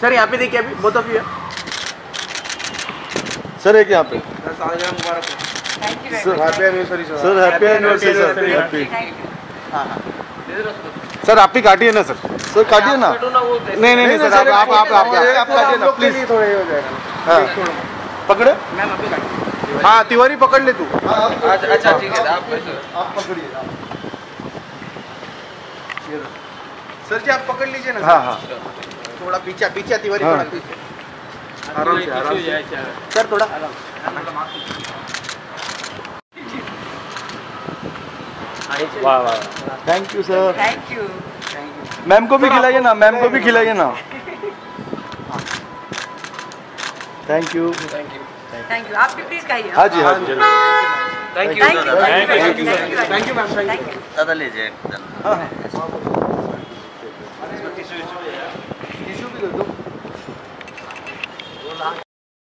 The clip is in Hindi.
सर यहाँ पे देखिए अभी ऑफ़ यू सर एक यहाँ पे। सालगिरह मुबारक हो। Thank you sir happy anniversary sir sir happy anniversary sir happy हाँ हाँ। आप भी काटिए ना सर सर काटिए ना। नहीं नहीं नहीं सर आप आप आप आप आप काटिए ना प्लीज़ थोड़े हो जाएगा। हाँ। पकड़े? मैम अभी काटिए हाँ तिवारी पकड़ ले तू। अच्छा अच्छा ठीक है आप आप पकड़िए सर जी आप पकड़ लीजिए ना हाँ हाँ। थोड़ा पीछे पीछे तिवारी हाँ। थोड़ा पीछे। आराम से आराम से। सर थोड़ा। वाह वाह। Thank you sir thank you ma'am को भी खिलाइए ना मैम को भी खिलाइए ना। थैंक यू थैंक यू आप भी प्लीज़ खाइए हाँ जी हाँ जी। Thank you thank you thank you. Thank thank you दादा लीजिए